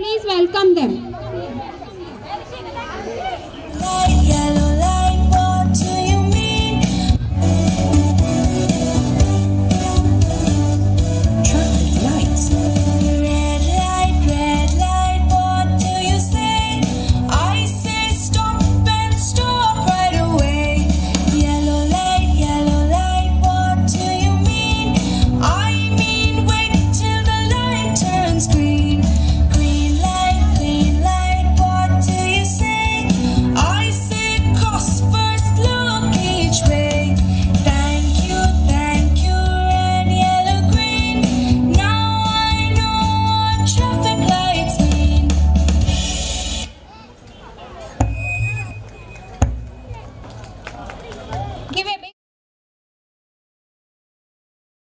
Please welcome them.